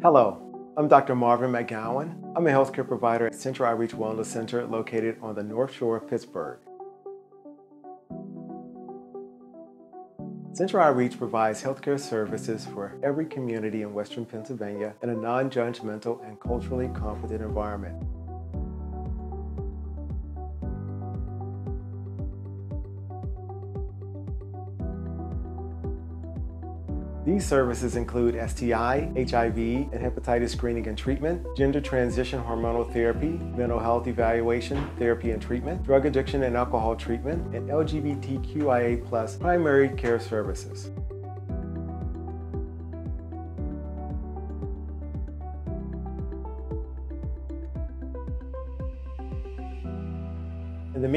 Hello, I'm Dr. Marvin McGowan. I'm a healthcare provider at Central Outreach Wellness Center located on the North Shore of Pittsburgh. Central Outreach provides healthcare services for every community in Western Pennsylvania in a non judgmental and culturally competent environment. These services include STI, HIV, and hepatitis screening and treatment, gender transition hormonal therapy, mental health evaluation, therapy and treatment, drug addiction and alcohol treatment, and LGBTQIA plus primary care services.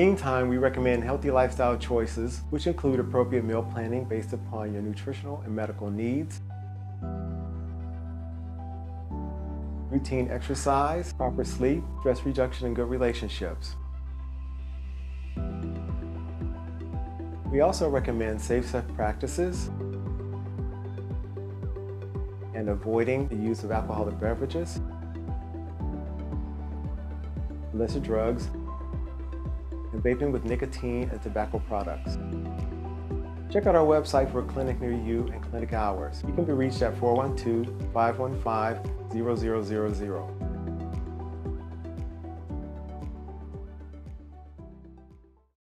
Meantime, we recommend healthy lifestyle choices, which include appropriate meal planning based upon your nutritional and medical needs, routine exercise, proper sleep, stress reduction, and good relationships. We also recommend safe sex practices and avoiding the use of alcoholic beverages, illicit drugs, vaping with nicotine and tobacco products. Check out our website for a clinic near you and clinic hours. You can be reached at 412-515-0000.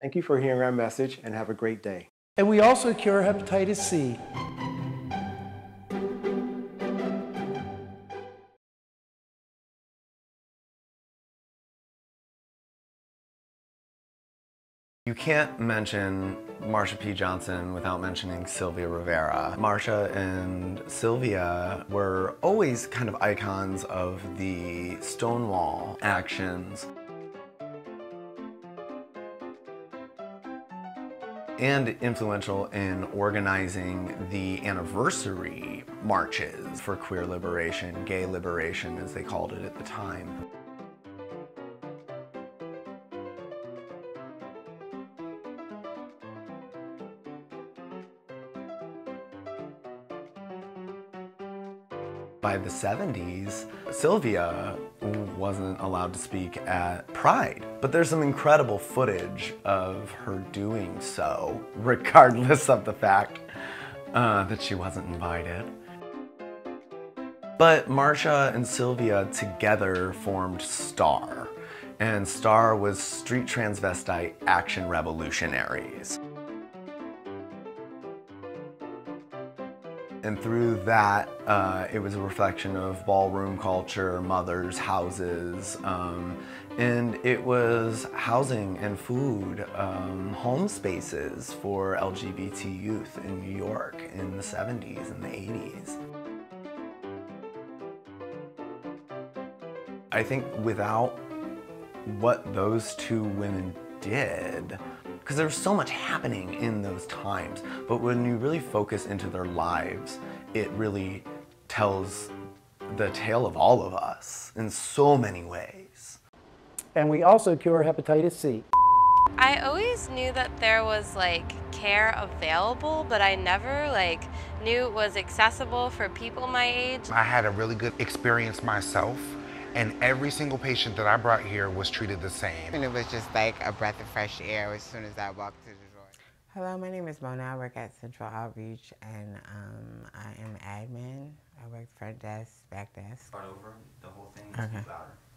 Thank you for hearing our message and have a great day. And we also cure hepatitis C. You can't mention Marsha P. Johnson without mentioning Sylvia Rivera. Marsha and Sylvia were always kind of icons of the Stonewall actions. and influential in organizing the anniversary marches for queer liberation, gay liberation as they called it at the time. By the 70s, Sylvia wasn't allowed to speak at Pride. But there's some incredible footage of her doing so, regardless of the fact uh, that she wasn't invited. But Marsha and Sylvia together formed STAR, and STAR was Street Transvestite Action Revolutionaries. And through that, uh, it was a reflection of ballroom culture, mothers, houses, um, and it was housing and food, um, home spaces for LGBT youth in New York in the 70s and the 80s. I think without what those two women did, because there's so much happening in those times. But when you really focus into their lives, it really tells the tale of all of us in so many ways. And we also cure hepatitis C. I always knew that there was like care available, but I never like knew it was accessible for people my age. I had a really good experience myself and every single patient that I brought here was treated the same. And it was just like a breath of fresh air as soon as I walked through the door. Hello, my name is Mona. I work at Central Outreach, and um, I am admin. I work front desk, back desk. Start over the whole thing. Okay.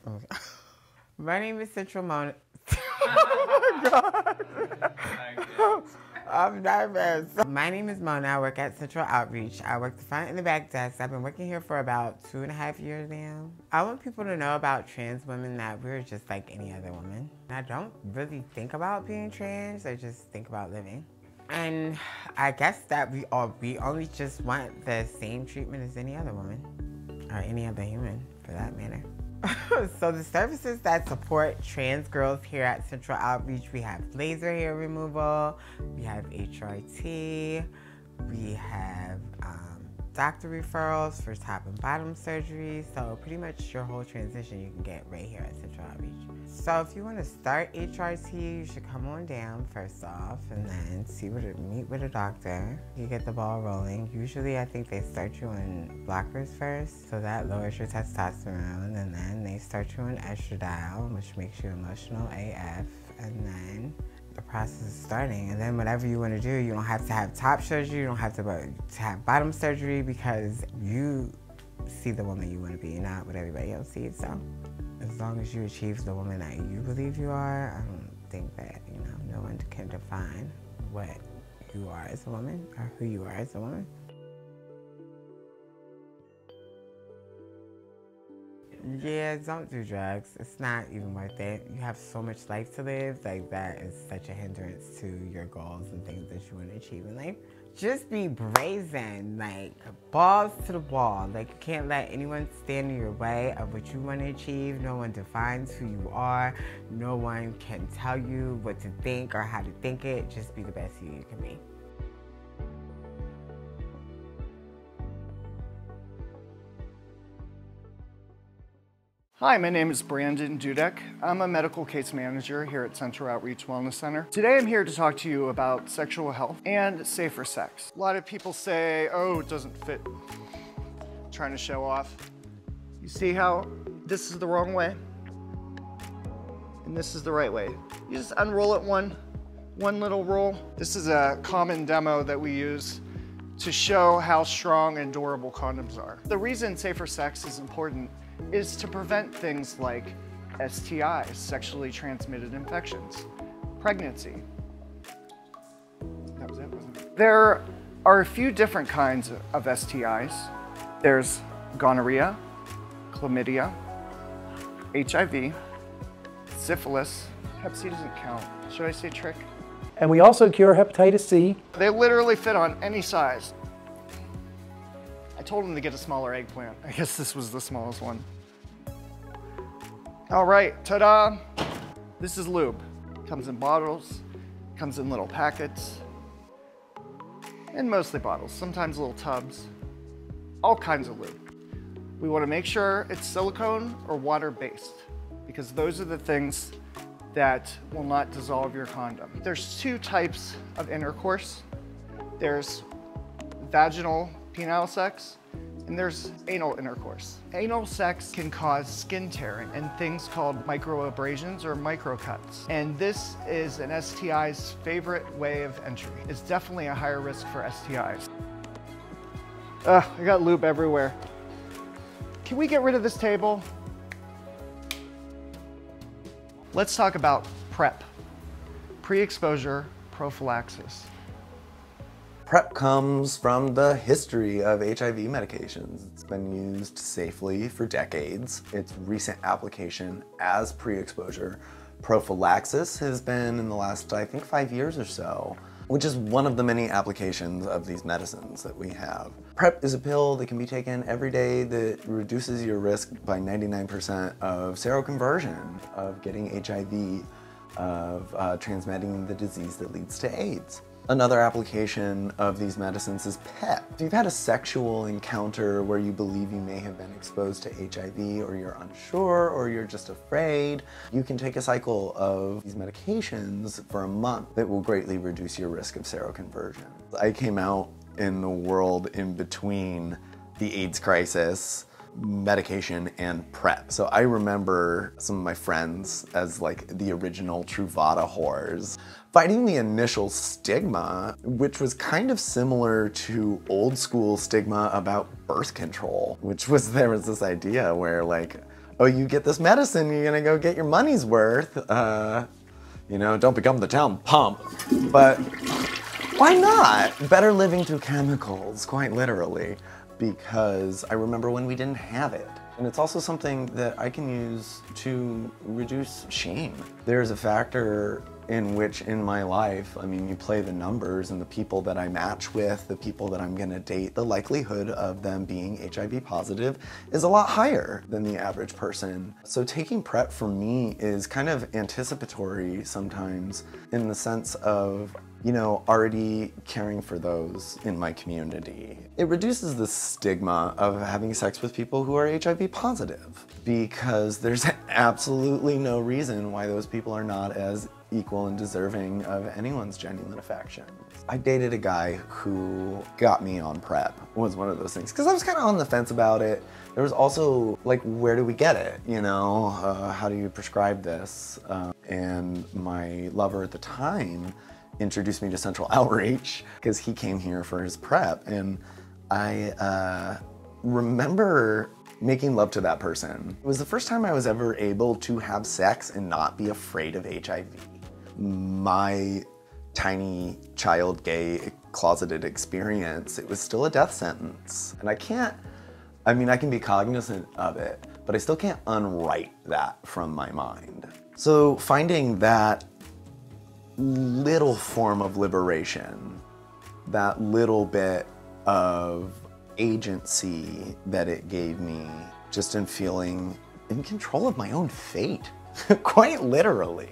okay. my name is Central Mona. oh my God. I'm nervous. My name is Mona. I work at Central Outreach. I work the front and the back desk. I've been working here for about two and a half years now. I want people to know about trans women that we're just like any other woman. I don't really think about being trans. I just think about living. And I guess that we all we only just want the same treatment as any other woman or any other human for that matter. so the services that support trans girls here at Central Outreach, we have laser hair removal, we have HRT, we have um, doctor referrals for top and bottom surgery. So pretty much your whole transition you can get right here at Central Outreach. So if you want to start HRT, you should come on down first off and then see what it, meet with a doctor. You get the ball rolling. Usually I think they start you on blockers first, so that lowers your testosterone, and then they start you on estradiol, which makes you emotional AF, and then the process is starting. And then whatever you want to do, you don't have to have top surgery, you don't have to, to have bottom surgery because you see the woman you want to be, not what everybody else sees. So as long as you achieve the woman that you believe you are, I don't think that, you know, no one can define what you are as a woman or who you are as a woman. Yeah, don't do drugs. It's not even worth it. You have so much life to live. Like, that is such a hindrance to your goals and things that you want to achieve in life. Just be brazen, like, balls to the wall. Like, you can't let anyone stand in your way of what you want to achieve. No one defines who you are. No one can tell you what to think or how to think it. Just be the best you, you can be. Hi, my name is Branden Dudek. I'm a medical case manager here at Central Outreach Wellness Center. Today I'm here to talk to you about sexual health and safer sex. A lot of people say, oh, it doesn't fit. trying to show off. You see how this is the wrong way? And this is the right way. You just unroll it one, one little roll. This is a common demo that we use to show how strong and durable condoms are. The reason safer sex is important is to prevent things like STIs, sexually transmitted infections, pregnancy. That was it, wasn't it? There are a few different kinds of STIs. There's gonorrhea, chlamydia, HIV, syphilis. Hep C doesn't count. Should I say trick? And we also cure hepatitis C. They literally fit on any size. I told him to get a smaller eggplant. I guess this was the smallest one. All right, ta-da! This is lube. Comes in bottles, comes in little packets, and mostly bottles, sometimes little tubs, all kinds of lube. We wanna make sure it's silicone or water-based because those are the things that will not dissolve your condom. There's two types of intercourse. There's vaginal penile sex and there's anal intercourse. Anal sex can cause skin tearing and things called microabrasions or microcuts. And this is an STI's favorite way of entry. It's definitely a higher risk for STIs. Ugh, I got lube everywhere. Can we get rid of this table? Let's talk about PrEP, pre-exposure prophylaxis. PrEP comes from the history of HIV medications. It's been used safely for decades. Its recent application as pre-exposure prophylaxis has been in the last, I think, five years or so, which is one of the many applications of these medicines that we have. PrEP is a pill that can be taken every day that reduces your risk by 99% of seroconversion, of getting HIV, of uh, transmitting the disease that leads to AIDS. Another application of these medicines is PEP. If you've had a sexual encounter where you believe you may have been exposed to HIV or you're unsure or you're just afraid, you can take a cycle of these medications for a month that will greatly reduce your risk of seroconversion. I came out in the world in between the AIDS crisis medication and PrEP. So I remember some of my friends as like the original Truvada whores fighting the initial stigma, which was kind of similar to old school stigma about birth control, which was there was this idea where like, oh, you get this medicine, you're gonna go get your money's worth. Uh, you know, don't become the town pump. But why not? Better living through chemicals, quite literally because I remember when we didn't have it. And it's also something that I can use to reduce shame. There's a factor in which in my life, I mean, you play the numbers and the people that I match with, the people that I'm gonna date, the likelihood of them being HIV positive is a lot higher than the average person. So taking PrEP for me is kind of anticipatory sometimes in the sense of you know, already caring for those in my community. It reduces the stigma of having sex with people who are HIV positive because there's absolutely no reason why those people are not as equal and deserving of anyone's genuine affection. I dated a guy who got me on PrEP, was one of those things, because I was kind of on the fence about it. There was also like, where do we get it? You know, uh, how do you prescribe this? Uh, and my lover at the time introduced me to Central Outreach because he came here for his PrEP. And I uh, remember making love to that person. It was the first time I was ever able to have sex and not be afraid of HIV. My tiny child gay closeted experience, it was still a death sentence. And I can't, I mean, I can be cognizant of it, but I still can't unwrite that from my mind. So finding that little form of liberation, that little bit of agency that it gave me just in feeling in control of my own fate, quite literally.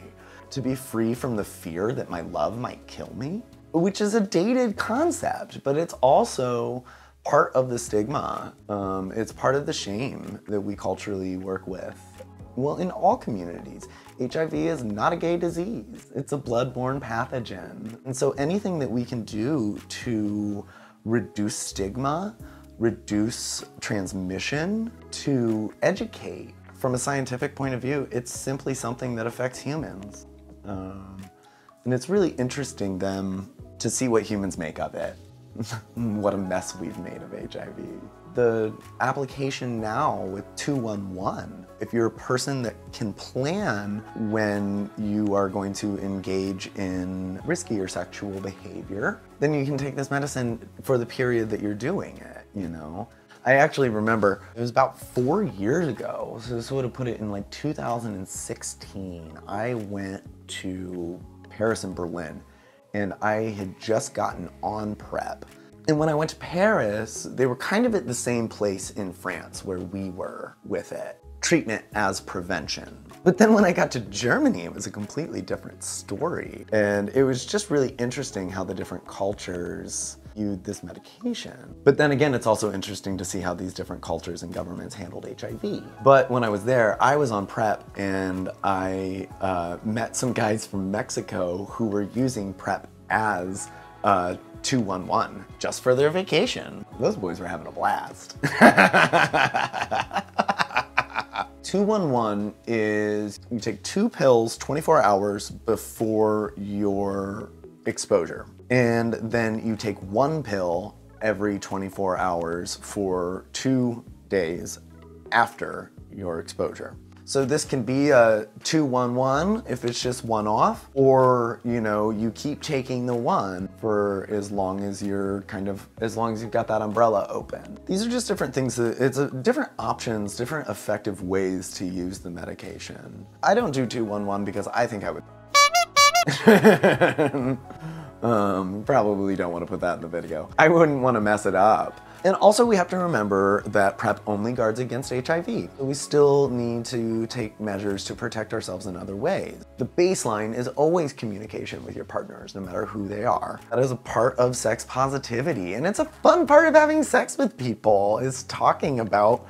To be free from the fear that my love might kill me, which is a dated concept, but it's also part of the stigma. Um, it's part of the shame that we culturally work with. Well, in all communities, HIV is not a gay disease. It's a blood-borne pathogen. And so anything that we can do to reduce stigma, reduce transmission, to educate from a scientific point of view, it's simply something that affects humans. Um, and it's really interesting then to see what humans make of it. what a mess we've made of HIV. The application now with 211 if you're a person that can plan when you are going to engage in riskier sexual behavior, then you can take this medicine for the period that you're doing it, you know? I actually remember it was about four years ago, so this would have put it in like 2016. I went to Paris and Berlin and I had just gotten on PrEP. And when I went to Paris, they were kind of at the same place in France where we were with it treatment as prevention. But then when I got to Germany, it was a completely different story. And it was just really interesting how the different cultures viewed this medication. But then again, it's also interesting to see how these different cultures and governments handled HIV. But when I was there, I was on PrEP and I uh, met some guys from Mexico who were using PrEP as uh, 211 just for their vacation. Those boys were having a blast. 211 is you take two pills 24 hours before your exposure. And then you take one pill every 24 hours for two days after your exposure. So this can be a 211 if it's just one off, or you know, you keep taking the one for as long as you're kind of, as long as you've got that umbrella open. These are just different things, that, it's a, different options, different effective ways to use the medication. I don't do 211 because I think I would. um, probably don't want to put that in the video. I wouldn't want to mess it up. And also we have to remember that PrEP only guards against HIV. We still need to take measures to protect ourselves in other ways. The baseline is always communication with your partners, no matter who they are. That is a part of sex positivity. And it's a fun part of having sex with people, is talking about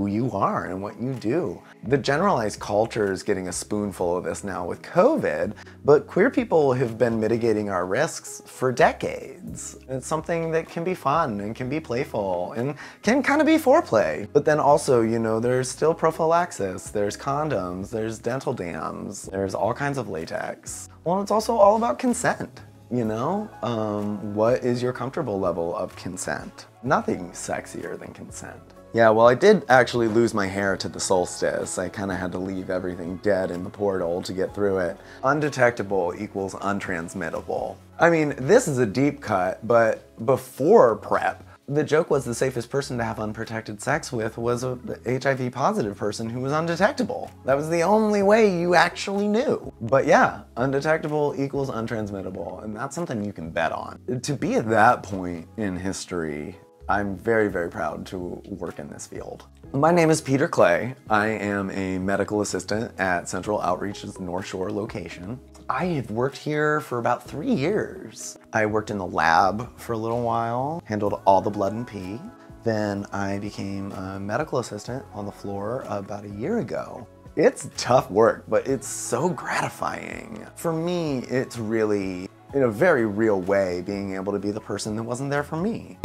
who you are and what you do. The generalized culture is getting a spoonful of this now with COVID, but queer people have been mitigating our risks for decades. It's something that can be fun and can be playful and can kind of be foreplay. But then also, you know, there's still prophylaxis, there's condoms, there's dental dams, there's all kinds of latex. Well, it's also all about consent you know? Um, what is your comfortable level of consent? Nothing sexier than consent. Yeah, well, I did actually lose my hair to the solstice. I kind of had to leave everything dead in the portal to get through it. Undetectable equals untransmittable. I mean, this is a deep cut, but before PrEP, The joke was the safest person to have unprotected sex with was a HIV positive person who was undetectable. That was the only way you actually knew. But yeah, undetectable equals untransmittable, and that's something you can bet on. To be at that point in history, I'm very, very proud to work in this field. My name is Peter Clay. I am a medical assistant at Central Outreach's North Shore location. I have worked here for about three years. I worked in the lab for a little while, handled all the blood and pee. Then I became a medical assistant on the floor about a year ago. It's tough work, but it's so gratifying. For me, it's really, in a very real way, being able to be the person that wasn't there for me.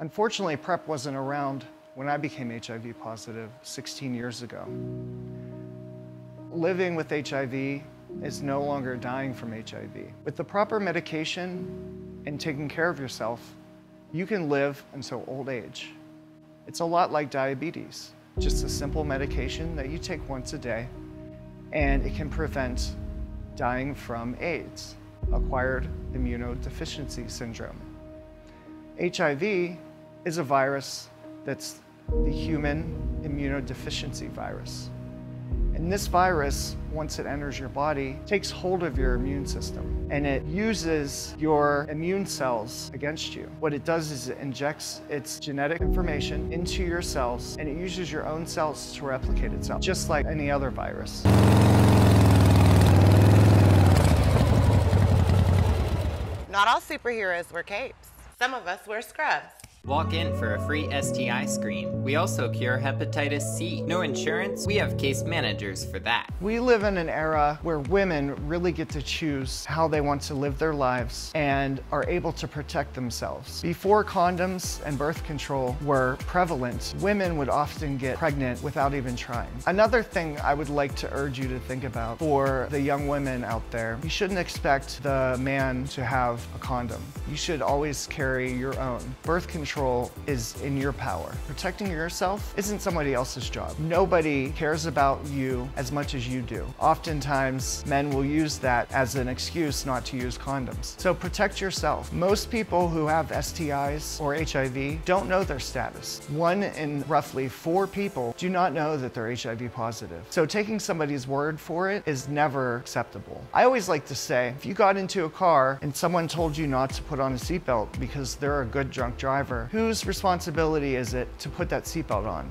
Unfortunately, PrEP wasn't around when I became HIV positive 16 years ago. Living with HIV is no longer dying from HIV. With the proper medication and taking care of yourself, you can live until old age. It's a lot like diabetes, just a simple medication that you take once a day, and it can prevent dying from AIDS, acquired immunodeficiency syndrome. HIV is a virus that's the human immunodeficiency virus. And this virus, once it enters your body, takes hold of your immune system and it uses your immune cells against you. What it does is it injects its genetic information into your cells and it uses your own cells to replicate itself, just like any other virus. Not all superheroes wear capes. Some of us wear scrubs. Walk in for a free STI screen. We also cure hepatitis C. No insurance? We have case managers for that. We live in an era where women really get to choose how they want to live their lives and are able to protect themselves. Before condoms and birth control were prevalent, women would often get pregnant without even trying. Another thing I would like to urge you to think about for the young women out there, you shouldn't expect the man to have a condom. You should always carry your own. Birth control control is in your power. Protecting yourself isn't somebody else's job. Nobody cares about you as much as you do. Oftentimes, men will use that as an excuse not to use condoms. So protect yourself. Most people who have STIs or HIV don't know their status. One in roughly four people do not know that they're HIV positive. So taking somebody's word for it is never acceptable. I always like to say, if you got into a car and someone told you not to put on a seatbelt because they're a good drunk driver, whose responsibility is it to put that seatbelt on?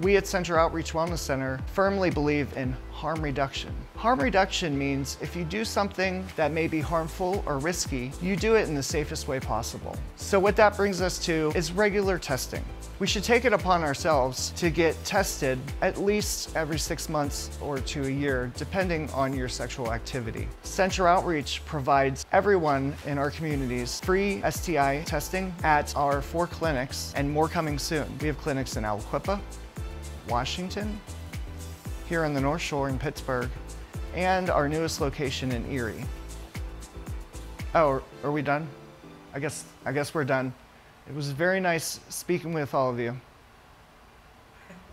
We at Center Outreach Wellness Center firmly believe in harm reduction. Harm reduction means if you do something that may be harmful or risky, you do it in the safest way possible. So what that brings us to is regular testing. We should take it upon ourselves to get tested at least every six months or to a year, depending on your sexual activity. Central Outreach provides everyone in our communities free STI testing at our four clinics and more coming soon. We have clinics in Aliquippa, Washington, here on the North Shore in Pittsburgh, and our newest location in Erie. Oh, are we done? I guess, I guess we're done. It was very nice speaking with all of you.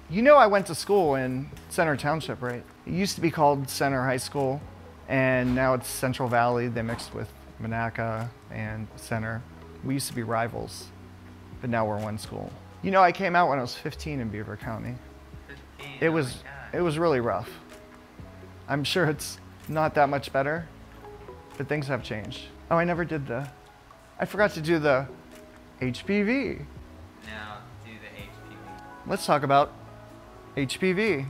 You know I went to school in Center Township, right? It used to be called Center High School, and now it's Central Valley. They mixed with Monaca and Center. We used to be rivals, but now we're one school. You know, I came out when I was 15 in Beaver County. It was, it was really rough. I'm sure it's not that much better, but things have changed. Oh, I never did the, I forgot to do the HPV. Now do the HPV. Let's talk about HPV.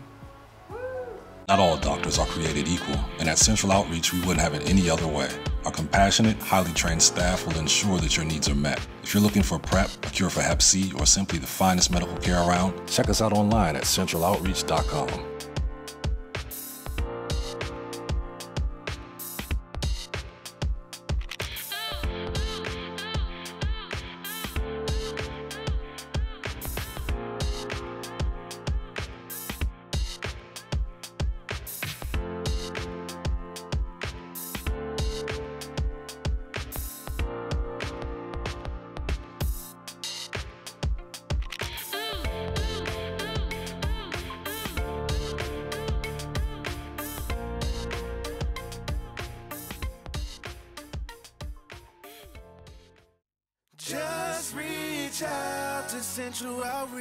Not all doctors are created equal, and at Central Outreach, we wouldn't have it any other way. Our compassionate, highly trained staff will ensure that your needs are met. If you're looking for PrEP, a cure for Hep C, or simply the finest medical care around, check us out online at centraloutreach.com. Just reach out.